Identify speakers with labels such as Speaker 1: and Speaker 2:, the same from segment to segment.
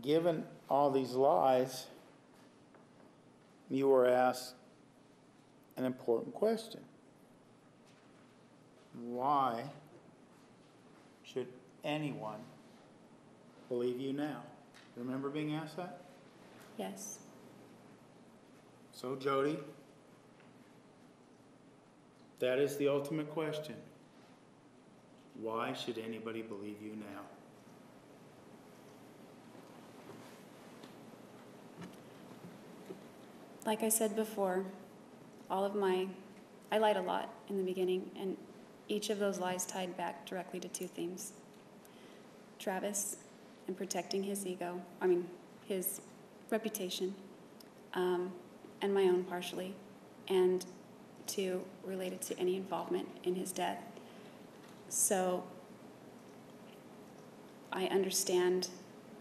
Speaker 1: given all these lies, you were asked an important question. Why should anyone believe you now? Remember being asked that?
Speaker 2: Yes.
Speaker 1: So Jodi, that is the ultimate question. Why should anybody believe you now?
Speaker 2: Like I said before, all of my, I lied a lot in the beginning, and each of those lies tied back directly to two themes Travis and protecting his ego, I mean, his reputation, um, and my own partially, and two, related to any involvement in his death. So I understand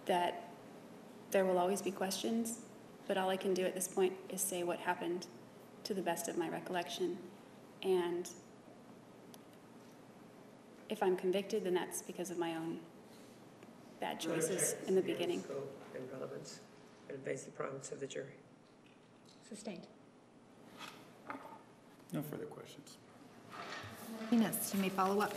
Speaker 2: that there will always be questions, but all I can do at this point is say what happened to the best of my recollection. And if I'm convicted, then that's because of my own bad choices in the beginning.
Speaker 3: Scope and relevance, and advance the promise of the jury.
Speaker 4: Sustained.
Speaker 1: No further questions.
Speaker 4: Martinez, you may follow up.